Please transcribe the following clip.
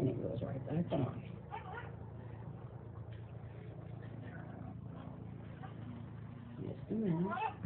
And it goes right back on. Just a minute.